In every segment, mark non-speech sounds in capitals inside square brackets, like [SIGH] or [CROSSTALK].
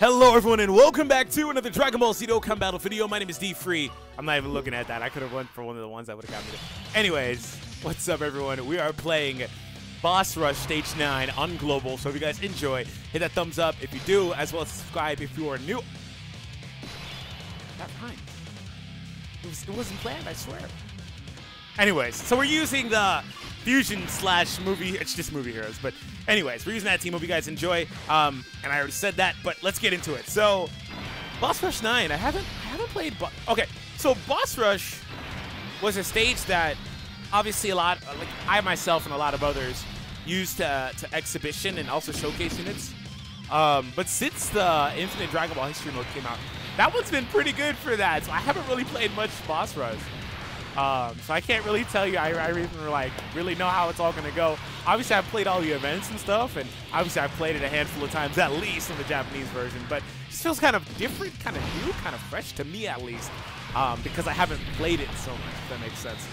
Hello everyone and welcome back to another Dragon Ball Z Dokkan Battle video. My name is D Free. I'm not even looking at that. I could have went for one of the ones that would have got me. Anyways, what's up everyone? We are playing Boss Rush Stage 9 on Global. So if you guys enjoy, hit that thumbs up if you do, as well as subscribe if you are new. That rhymed. It, was, it wasn't planned, I swear. Anyways, so we're using the fusion slash movie. It's just movie heroes, but anyways, we're using that team. Hope you guys enjoy. Um, and I already said that, but let's get into it. So, Boss Rush Nine. I haven't I haven't played. Okay, so Boss Rush was a stage that obviously a lot, like I myself and a lot of others, used to, to exhibition and also showcase units. Um, but since the Infinite Dragon Ball History mode came out, that one's been pretty good for that. So I haven't really played much Boss Rush. Um, so I can't really tell you. I, I even like really know how it's all gonna go. Obviously, I've played all the events and stuff, and obviously I've played it a handful of times at least in the Japanese version. But it just feels kind of different, kind of new, kind of fresh to me at least, um, because I haven't played it so much. If that makes sense.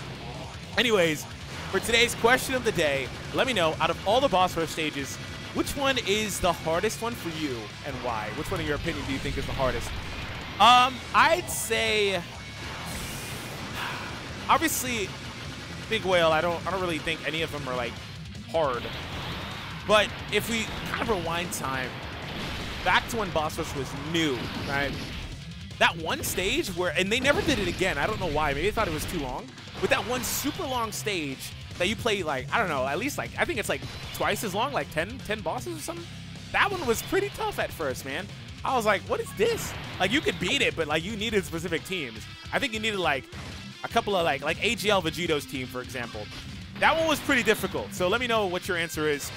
Anyways, for today's question of the day, let me know out of all the boss rush stages, which one is the hardest one for you and why? Which one, in your opinion, do you think is the hardest? Um, I'd say obviously, Big Whale, I don't I don't really think any of them are like hard. But if we kind of rewind time back to when Boss Rush was new, right? That one stage where, and they never did it again. I don't know why. Maybe they thought it was too long. With that one super long stage that you play like, I don't know, at least like, I think it's like twice as long, like 10, 10 bosses or something. That one was pretty tough at first, man. I was like, what is this? Like, you could beat it, but like, you needed specific teams. I think you needed like a couple of like like AGL Vegito's team, for example. That one was pretty difficult. So let me know what your answer is.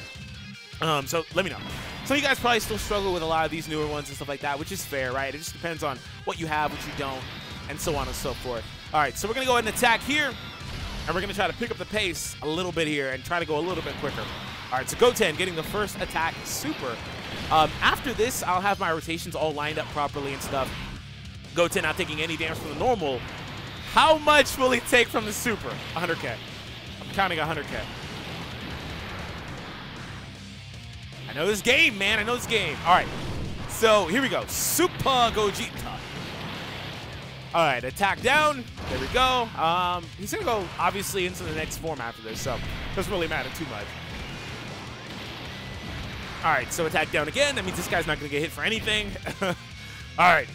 Um, so let me know. So you guys probably still struggle with a lot of these newer ones and stuff like that, which is fair, right? It just depends on what you have, what you don't, and so on and so forth. All right, so we're going to go ahead and attack here, and we're going to try to pick up the pace a little bit here and try to go a little bit quicker. All right, so Goten getting the first attack super. Um, after this, I'll have my rotations all lined up properly and stuff. Goten not taking any damage from the normal, how much will he take from the super? 100K. I'm counting 100K. I know this game, man. I know this game. All right. So here we go. Super Gogeta. All right, attack down. There we go. Um, he's going to go, obviously, into the next form after this, so doesn't really matter too much. All right, so attack down again. That means this guy's not going to get hit for anything. [LAUGHS] All right.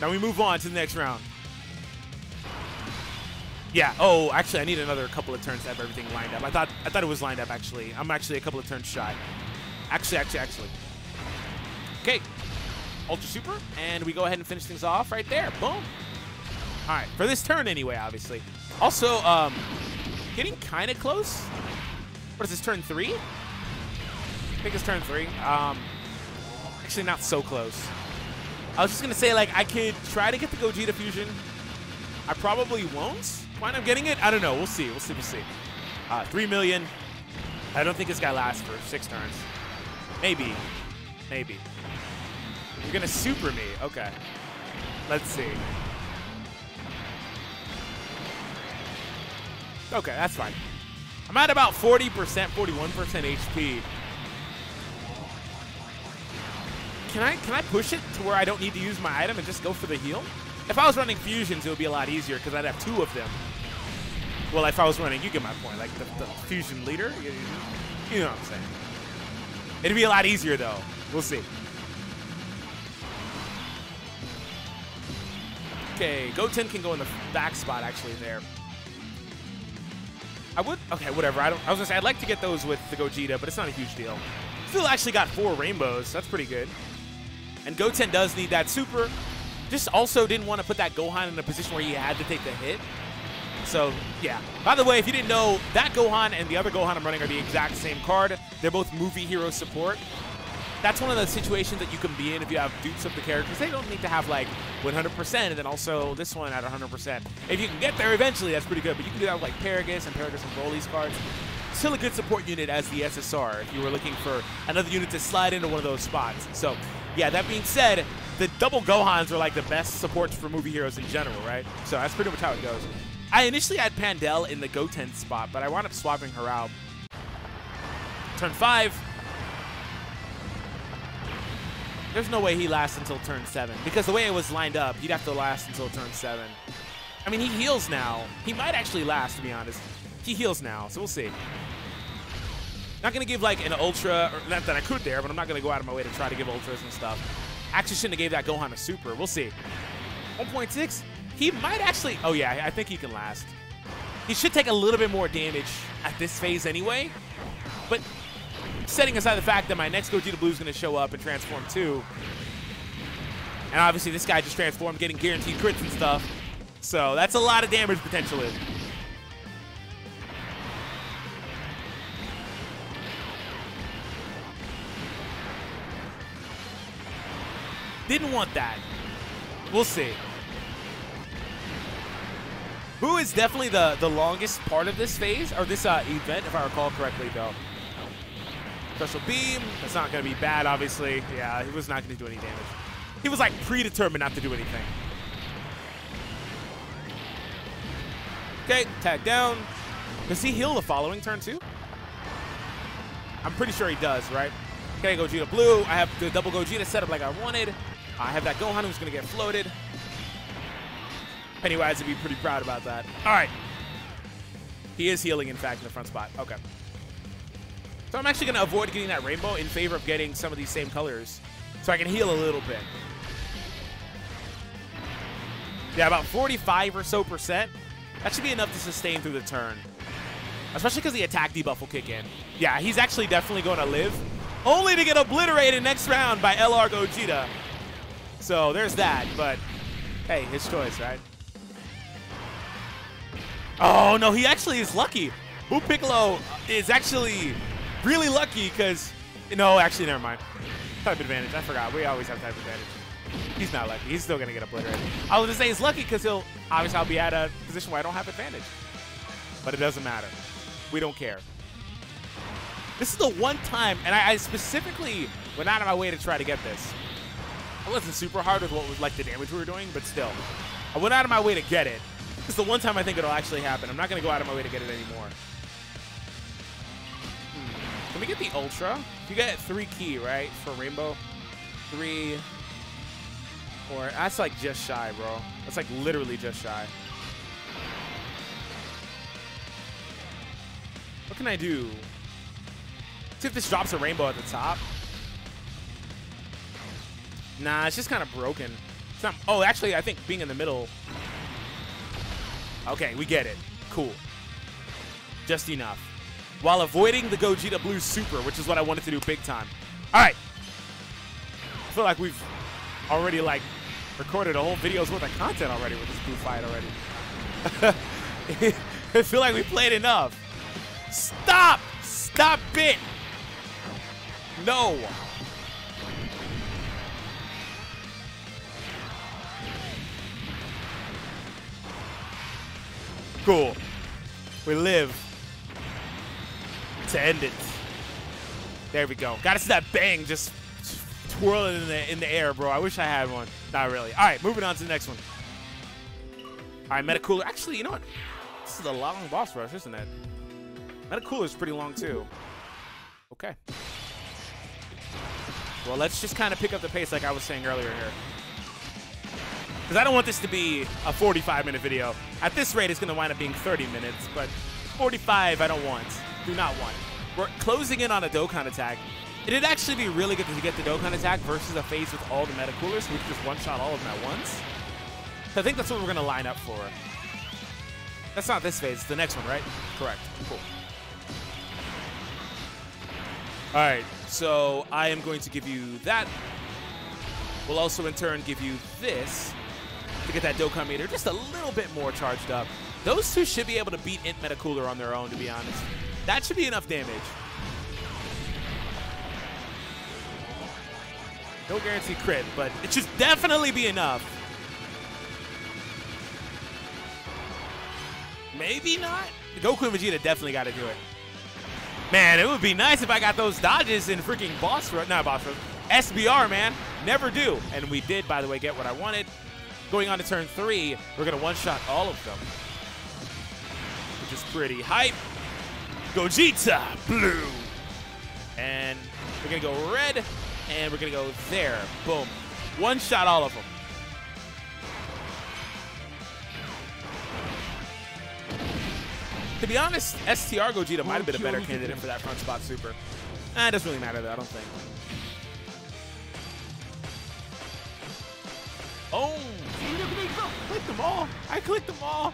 Now we move on to the next round. Yeah. Oh, actually, I need another couple of turns to have everything lined up. I thought I thought it was lined up. Actually, I'm actually a couple of turns shy. Actually, actually, actually. Okay. Ultra Super, and we go ahead and finish things off right there. Boom. All right, for this turn anyway, obviously. Also, um, getting kind of close. What is this, turn three? I think it's turn three. Um, actually, not so close. I was just going to say, like, I could try to get the Gogeta Fusion. I probably won't wind up getting it? I don't know. We'll see. We'll see. We'll see. Uh, Three million. I don't think this guy lasts for six turns. Maybe. Maybe. You're going to super me. Okay. Let's see. Okay, that's fine. I'm at about 40%, 41% HP. Can I can I push it to where I don't need to use my item and just go for the heal? If I was running fusions, it would be a lot easier because I'd have two of them. Well, if I was running, you get my point. Like the, the fusion leader, you, you know what I'm saying. It'd be a lot easier though. We'll see. Okay, Goten can go in the back spot actually there. I would, okay, whatever. I don't. I was gonna say I'd like to get those with the Gogeta, but it's not a huge deal. Still actually got four rainbows. That's pretty good. And Goten does need that super. Just also didn't want to put that Gohan in a position where he had to take the hit. So, yeah. By the way, if you didn't know, that Gohan and the other Gohan I'm running are the exact same card. They're both movie hero support. That's one of the situations that you can be in if you have dupes of the characters. They don't need to have like 100%, and then also this one at 100%. If you can get there eventually, that's pretty good. But you can do that with like Paragus and Paragus and Broly's cards. Still a good support unit as the SSR if you were looking for another unit to slide into one of those spots. So, yeah, that being said, the double Gohans are like the best supports for movie heroes in general, right? So that's pretty much how it goes. I initially had Pandel in the Goten spot, but I wound up swapping her out. Turn five. There's no way he lasts until turn 7. Because the way it was lined up, he'd have to last until turn 7. I mean, he heals now. He might actually last, to be honest. He heals now, so we'll see. Not going to give, like, an Ultra, or not that I could there, but I'm not going to go out of my way to try to give Ultras and stuff. Actually shouldn't have gave that Gohan a Super. We'll see. 1.6? He might actually... Oh, yeah, I think he can last. He should take a little bit more damage at this phase anyway. But setting aside the fact that my next Gogeta Blue is going to show up and transform too. And obviously this guy just transformed, getting guaranteed crits and stuff. So that's a lot of damage potentially. Didn't want that. We'll see. Boo is definitely the, the longest part of this phase, or this uh, event, if I recall correctly, though. Special beam. That's not going to be bad, obviously. Yeah, he was not going to do any damage. He was, like, predetermined not to do anything. Okay, tag down. Does he heal the following turn, too? I'm pretty sure he does, right? Okay, Gogeta Blue. I have the double Gogeta set up like I wanted. I have that Gohan who's going to get floated. Pennywise would be pretty proud about that. All right. He is healing, in fact, in the front spot. Okay. So I'm actually going to avoid getting that rainbow in favor of getting some of these same colors so I can heal a little bit. Yeah, about 45 or so percent. That should be enough to sustain through the turn. Especially because the attack debuff will kick in. Yeah, he's actually definitely going to live. Only to get obliterated next round by LR Gogeta. So there's that, but hey, his choice, right? Oh, no, he actually is lucky. Boo Piccolo is actually really lucky because, no, actually, never mind. Type advantage. I forgot. We always have type advantage. He's not lucky. He's still going to get obliterated. I was going to say he's lucky because he'll, obviously, I'll be at a position where I don't have advantage. But it doesn't matter. We don't care. This is the one time, and I, I specifically went out of my way to try to get this. I wasn't super hard with what was like the damage we were doing, but still. I went out of my way to get it. Is the one time I think it'll actually happen. I'm not going to go out of my way to get it anymore. Hmm. Can we get the Ultra? You get three key, right, for Rainbow? Three, four. That's like just shy, bro. That's like literally just shy. What can I do? See if this drops a rainbow at the top. Nah, it's just kind of broken. It's not, oh, actually, I think being in the middle. Okay, we get it. Cool. Just enough. While avoiding the Gogeta Blue Super, which is what I wanted to do big time. All right. I feel like we've already, like, recorded a whole video's worth of content already with this blue fight already. [LAUGHS] I feel like we played enough. Stop! Stop it! No! Cool. We live to end it. There we go. Gotta see that bang just twirling in the in the air, bro. I wish I had one. Not really. All right, moving on to the next one. All right, Metacooler. Actually, you know what? This is a long boss rush, isn't it? Metacooler is pretty long too. Okay. Well, let's just kind of pick up the pace like I was saying earlier here. Because I don't want this to be a 45-minute video. At this rate, it's going to wind up being 30 minutes, but 45 I don't want. Do not want. We're closing in on a Dokkan attack. It'd actually be really good to get the Dokkan attack versus a phase with all the Metacoolers, so we can just one-shot all of them at once. So I think that's what we're going to line up for. That's not this phase. It's the next one, right? Correct. Cool. All right, so I am going to give you that. We'll also, in turn, give you this to get that Dokkan meter just a little bit more charged up. Those two should be able to beat Int Metacooler on their own, to be honest. That should be enough damage. No guarantee crit, but it should definitely be enough. Maybe not. Goku and Vegeta definitely got to do it. Man, it would be nice if I got those dodges in freaking boss rush. Not boss rush. SBR, man. Never do. And we did, by the way, get what I wanted. Going on to turn three, we're going to one-shot all of them. Which is pretty hype. Gogeta, blue. And we're going to go red. And we're going to go there. Boom. One shot all of them. To be honest, STR Gogeta might have been a better candidate for that front spot super. Eh, it doesn't really matter, though, I don't think. Oh! I clicked them all! I clicked them all!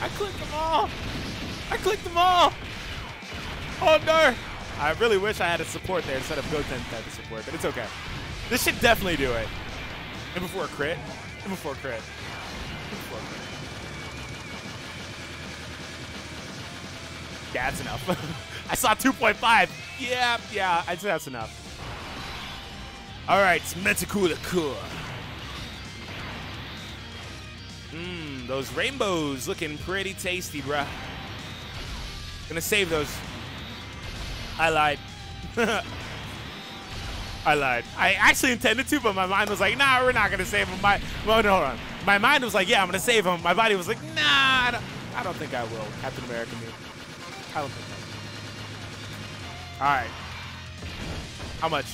I clicked them all! I clicked them all! Oh, no! I really wish I had a support there instead of Goten type of support, but it's okay. This should definitely do it. And before a crit. And before a crit. Before a crit. Yeah, that's enough. [LAUGHS] I saw 2.5. Yeah, yeah, I'd say that's enough. All right, Metacooler Core. Mmm, those rainbows looking pretty tasty, bruh. Gonna save those. I lied. [LAUGHS] I lied. I actually intended to, but my mind was like, nah, we're not gonna save them. My, well, no, hold on. My mind was like, yeah, I'm gonna save them. My body was like, nah, I don't, I don't think I will. Captain America me. I don't think I will. All right. How much?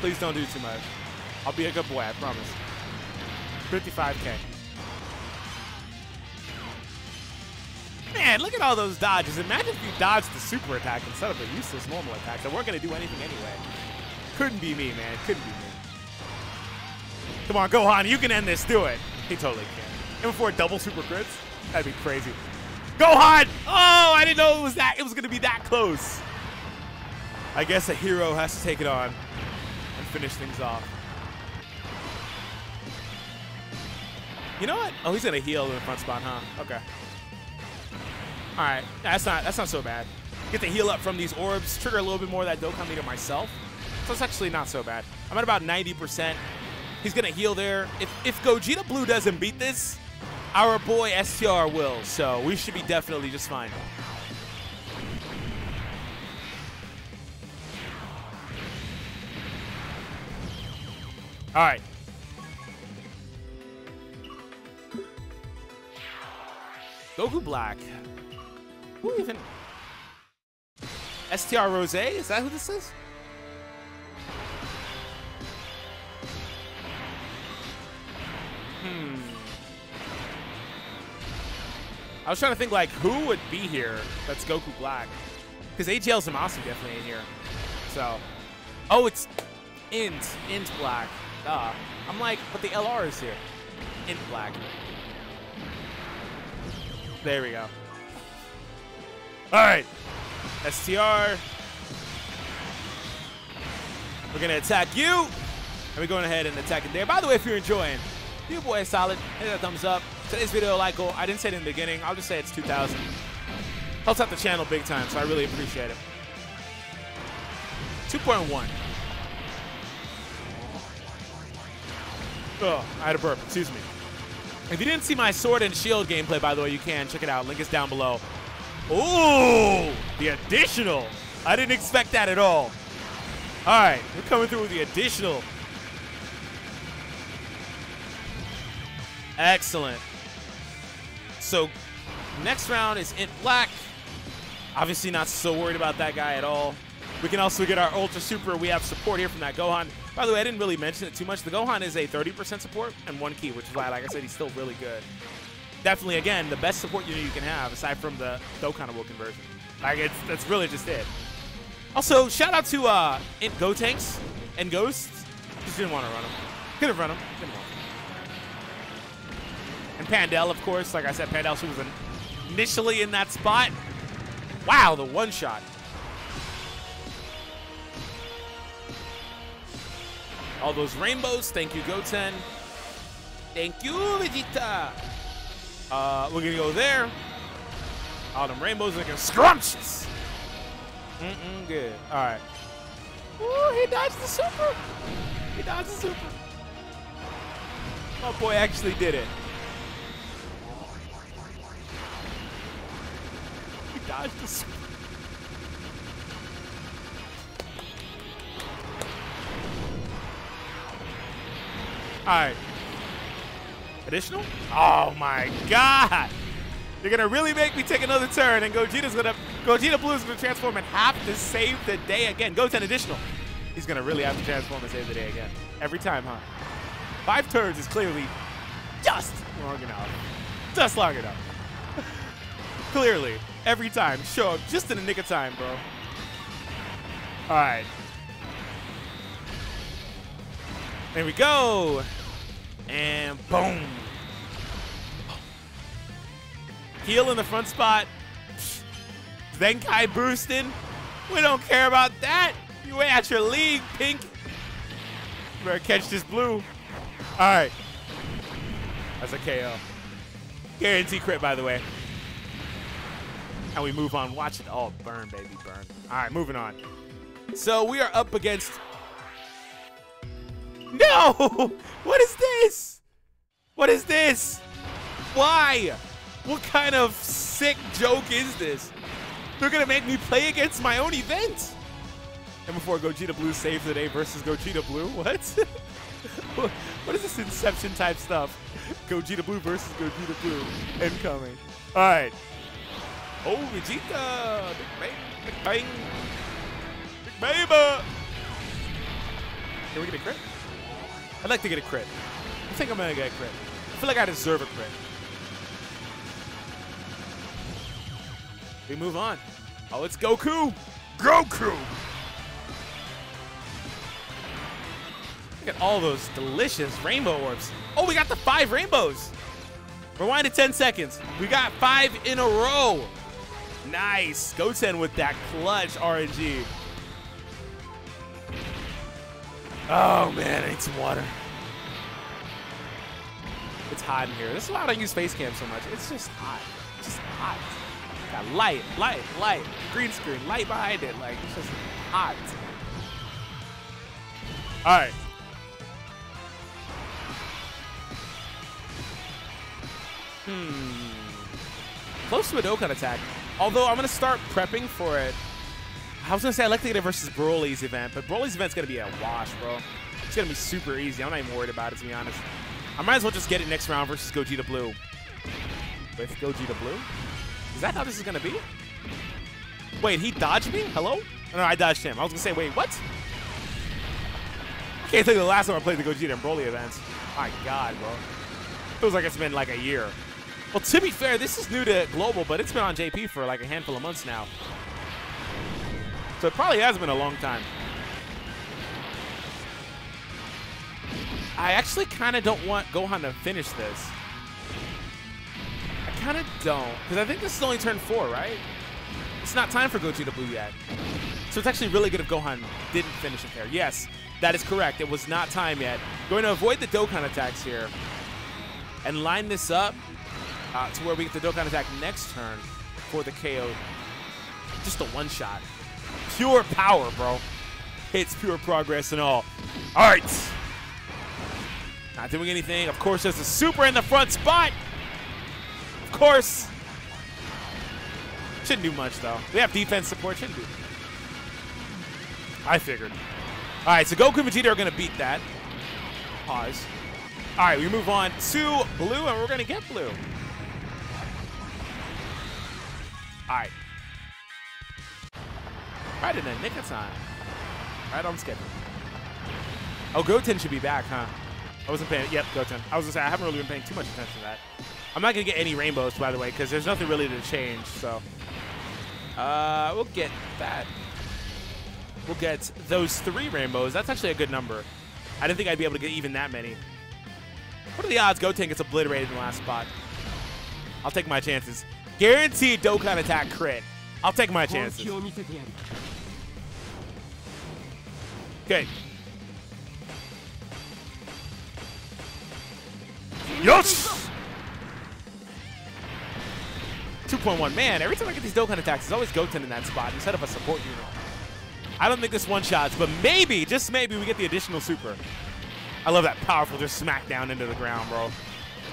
Please don't do too much. I'll be a good boy, I promise. 55k. Man, look at all those dodges. Imagine if you dodged the super attack instead of a useless normal attack that weren't going to do anything anyway. Couldn't be me, man. Couldn't be me. Come on, Gohan, you can end this. Do it. He totally can. And before double super crits? That'd be crazy. Gohan! Oh, I didn't know it was that. It was going to be that close. I guess a hero has to take it on and finish things off. You know what? Oh, he's gonna heal in the front spot, huh? Okay. All right, that's not that's not so bad. Get the heal up from these orbs, trigger a little bit more of that Dokkan meter myself. So it's actually not so bad. I'm at about 90%. He's gonna heal there. If if Gogeta Blue doesn't beat this, our boy STR will. So we should be definitely just fine. All right. Goku Black. Who even? STR Rose? Is that who this is? Hmm. I was trying to think like who would be here that's Goku Black. Because AGL Zamasu definitely in here. So. Oh, it's Int. Int Black. Duh. I'm like, but the LR is here. Int Black. There we go. All right. STR. We're going to attack you. And we're going ahead and attacking there. By the way, if you're enjoying, you boy is solid. Hit that thumbs up. Today's video, like goal. I didn't say it in the beginning. I'll just say it's 2,000. Helps out the channel big time, so I really appreciate it. 2.1. Oh, I had a burp. Excuse me. If you didn't see my sword and shield gameplay, by the way, you can check it out. Link is down below. Ooh, the additional. I didn't expect that at all. All right, we're coming through with the additional. Excellent. So next round is Int Black. Obviously not so worried about that guy at all. We can also get our Ultra Super. We have support here from that Gohan. By the way, I didn't really mention it too much. The Gohan is a 30% support and one key, which is why, like I said, he's still really good. Definitely, again, the best support unit you can have, aside from the Dokkan of Will conversion. Like, it's that's really just it. Also, shout out to uh, Int Gotenks and Ghosts. Just didn't want to run them. Could have run them. Didn't And Pandel, of course. Like I said, Pandel, she was initially in that spot. Wow, the one shot. All those rainbows. Thank you, Goten. Thank you, Vegeta. Uh, we're gonna go there. All them rainbows looking scrumptious. Mm-mm, good. All right. Ooh, he dodged the super. He dodged the super. My boy actually did it. He dodged the super. All right. Additional? Oh my god! They're gonna really make me take another turn, and Gogeta's gonna Gogeta Blue is gonna transform and have to save the day again. Goten additional. He's to really have to transform and save the day again. Every time, huh? Five turns is clearly just long enough. Just long enough. [LAUGHS] clearly, every time. Show up just in the nick of time, bro. All There we go. And boom. Heal in the front spot. Zenkai boosting. We don't care about that. You ain't at your league, Pink. You better catch this blue. All right. That's a KO. Guarantee crit, by the way. And we move on. Watch it all burn, baby, burn. All right, moving on. So we are up against... No! [LAUGHS] What is this? What is this? Why? What kind of sick joke is this? They're gonna make me play against my own event. And before Gogeta Blue saves the day versus Gogeta Blue, [LAUGHS] what? what is this Inception type stuff? Gogeta Blue versus Gogeta Blue incoming. All right. Oh, Vegeta! Big bang, big bang, big baby! Can we get a crit? I'd like to get a crit. I think I'm gonna get a crit. I feel like I deserve a crit. We move on. Oh, it's Goku! Goku! Look at all those delicious rainbow orbs. Oh, we got the five rainbows. Rewind to 10 seconds. We got five in a row. Nice. Goten with that clutch RNG. Oh, man, I need some water. It's hot in here. This is why I don't use face cam so much. It's just hot. It's just hot. Got light, light, light, green screen, light behind it. Like, it's just hot. All right. Hmm. Close to a Dokkan attack. Although I'm going to start prepping for it. I was going to say I'd like to get it versus Broly's event, but Broly's event's going to be a wash, bro. It's going to be super easy. I'm not even worried about it, to be honest. I might as well just get it next round versus Gogeta Blue. With Gogeta Blue? Is that how this is going to be? Wait, he dodged me? Hello? No, I dodged him. I was going to say, wait, what? I can't you the last time I played the Gogeta and Broly events. My God, bro. Feels like it's been like a year. Well, to be fair, this is new to Global, but it's been on JP for like a handful of months now. So it probably has been a long time. I actually kind of don't want Gohan to finish this. I kind of don't, because I think this is only turn four, right? It's not time for Gogeta Blue yet. So it's actually really good if Gohan didn't finish it there. Yes, that is correct. It was not time yet. Going to avoid the Dokkan attacks here and line this up uh, to where we get the Dokkan attack next turn for the KO. Just a one shot. Pure power, bro. Hits pure progress and all. All right. Not doing anything. Of course, there's a super in the front spot. Of course. Shouldn't do much, though. They have defense support. Shouldn't do. I figured. All right, so Goku and Vegeta are going to beat that. Pause. All right, we move on to blue, and we're going to get blue. All right. Right in the nick of time. Right on schedule. Oh, Goten should be back, huh? I wasn't paying. Yep, Goten. I was gonna say I haven't really been paying too much attention to that. I'm not gonna get any rainbows, by the way, because there's nothing really to change. So, uh, we'll get that. We'll get those three rainbows. That's actually a good number. I didn't think I'd be able to get even that many. What are the odds Goten gets obliterated in the last spot? I'll take my chances. Guaranteed Dokkan attack crit. I'll take my chances. Okay. Yes! 2.1. Man, every time I get these Dokkan attacks, it's always Goten in that spot instead of a support unit. I don't think this one-shots, but maybe, just maybe, we get the additional super. I love that powerful just smack down into the ground, bro.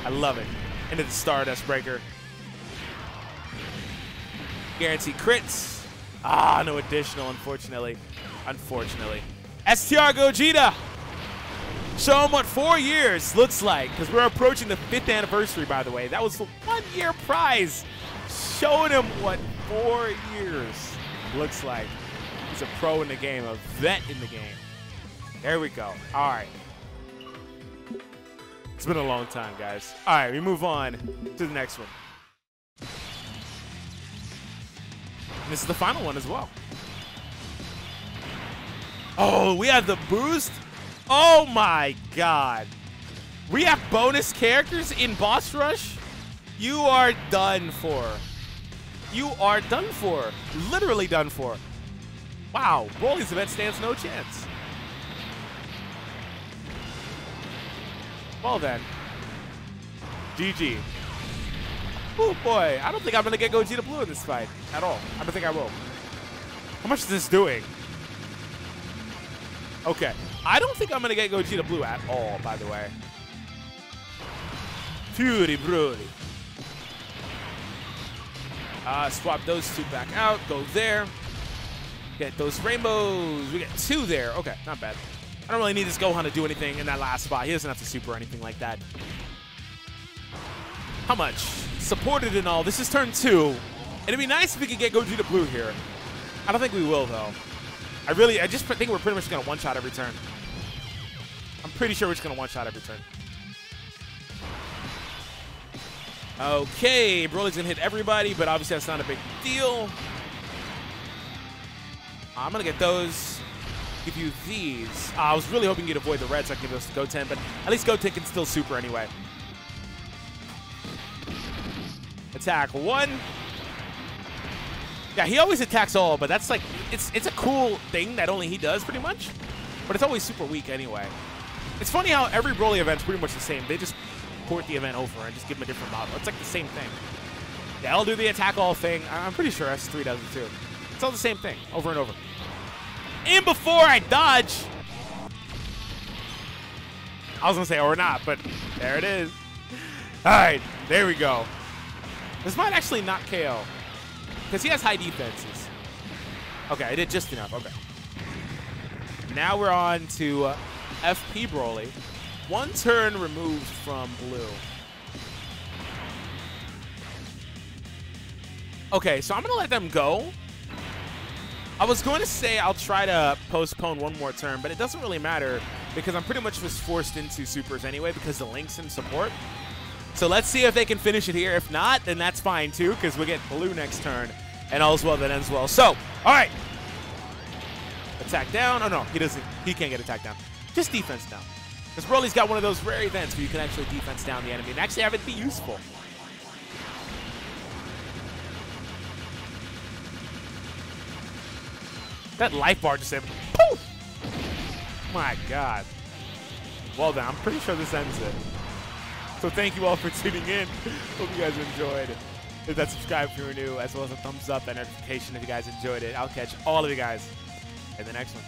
I love it. Into the Stardust Breaker. Guarantee crits. Ah, no additional, unfortunately. Unfortunately. STR Gogeta. Show him what four years looks like, because we're approaching the fifth anniversary, by the way. That was the one-year prize. Showing him what four years looks like. He's a pro in the game, a vet in the game. There we go. All right. It's been a long time, guys. All right, we move on to the next one. And this is the final one as well. Oh, we have the boost? Oh my god. We have bonus characters in Boss Rush? You are done for. You are done for. Literally done for. Wow, Broly's event stands no chance. Well then. GG. Oh boy, I don't think I'm gonna get Gogeta Blue in this fight at all. I don't think I will. How much is this doing? Okay. I don't think I'm gonna get Gogeta Blue at all, by the way. Fury Broly. Uh, swap those two back out. Go there. Get those rainbows. We get two there. Okay, not bad. I don't really need this Gohan to do anything in that last spot. He doesn't have to super or anything like that. How much? Supported and all. This is turn two. It'd be nice if we could get Gogeta Blue here. I don't think we will, though. I really, I just think we're pretty much going to one-shot every turn. I'm pretty sure we're just going to one-shot every turn. Okay, Broly's going to hit everybody, but obviously that's not a big deal. I'm going to get those. Give you these. Uh, I was really hoping you'd avoid the red so I can give those to Goten, but at least Goten can still super anyway. Attack one. Yeah, he always attacks all, but that's like, it's it's a cool thing that only he does pretty much. But it's always super weak anyway. It's funny how every Broly event's pretty much the same. They just port the event over and just give him a different model. It's like the same thing. Yeah, I'll do the attack all thing. I'm pretty sure S3 does it too. It's all the same thing, over and over. And before I dodge, I was gonna say or not, but there it is. All right, there we go. This might actually not KO. Because he has high defenses. Okay, I did just enough. Okay. Now we're on to uh, FP Broly. One turn removed from blue. Okay, so I'm going to let them go. I was going to say I'll try to postpone one more turn, but it doesn't really matter because I'm pretty much just forced into supers anyway because the Link's in support. So let's see if they can finish it here. If not, then that's fine too, because we get blue next turn. And all's well that ends well. So, all right. Attack down. Oh, no, he doesn't. He can't get attacked down. Just defense down. Because Broly's got one of those rare events where you can actually defense down the enemy and actually have it be useful. That life bar just said, poof! My God. Well done. I'm pretty sure this ends it. So thank you all for [LAUGHS] tuning in. Hope you guys enjoyed. Hit that subscribe if you're new, as well as a thumbs up and notification if you guys enjoyed it. I'll catch all of you guys in the next one.